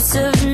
house of